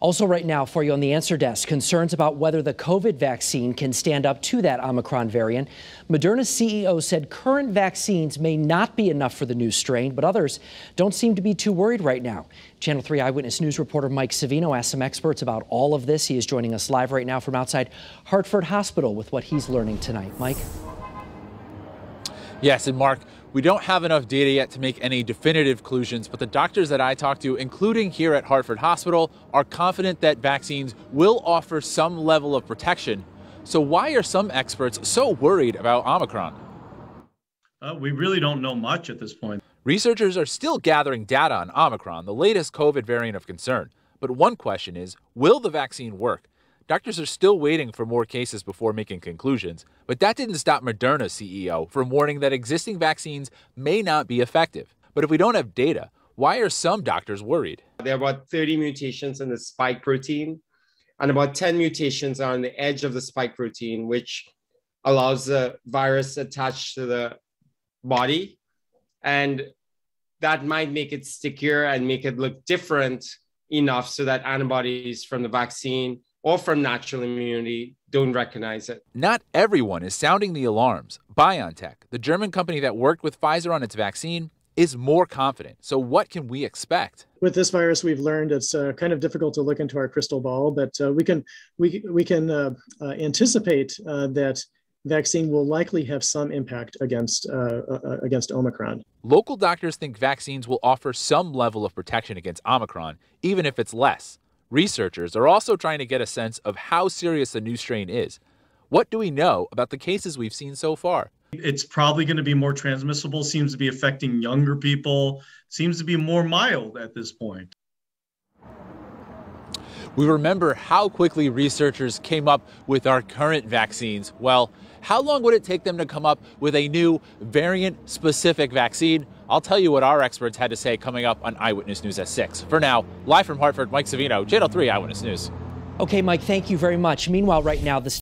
Also, right now, for you on the answer desk, concerns about whether the COVID vaccine can stand up to that Omicron variant. Moderna's CEO said current vaccines may not be enough for the new strain, but others don't seem to be too worried right now. Channel 3 Eyewitness News reporter Mike Savino asked some experts about all of this. He is joining us live right now from outside Hartford Hospital with what he's learning tonight. Mike? Yes, and Mark, we don't have enough data yet to make any definitive conclusions, but the doctors that I talked to, including here at Hartford Hospital, are confident that vaccines will offer some level of protection. So, why are some experts so worried about Omicron? Uh, we really don't know much at this point. Researchers are still gathering data on Omicron, the latest COVID variant of concern. But one question is will the vaccine work? Doctors are still waiting for more cases before making conclusions, but that didn't stop Moderna's CEO from warning that existing vaccines may not be effective. But if we don't have data, why are some doctors worried? There are about 30 mutations in the spike protein, and about 10 mutations are on the edge of the spike protein, which allows the virus attached to the body. And that might make it stickier and make it look different enough so that antibodies from the vaccine or from natural immunity don't recognize it. Not everyone is sounding the alarms. BioNTech, the German company that worked with Pfizer on its vaccine, is more confident. So, what can we expect? With this virus, we've learned it's uh, kind of difficult to look into our crystal ball, but uh, we can we we can uh, uh anticipate uh, that vaccine will likely have some impact against uh, against Omicron. Local doctors think vaccines will offer some level of protection against Omicron, even if it's less. Researchers are also trying to get a sense of how serious the new strain is. What do we know about the cases we've seen so far? It's probably going to be more transmissible, seems to be affecting younger people, seems to be more mild at this point. We remember how quickly researchers came up with our current vaccines. Well, how long would it take them to come up with a new variant specific vaccine? I'll tell you what our experts had to say coming up on Eyewitness News at 6. For now, live from Hartford, Mike Savino, Channel 3 Eyewitness News. Okay, Mike, thank you very much. Meanwhile, right now, the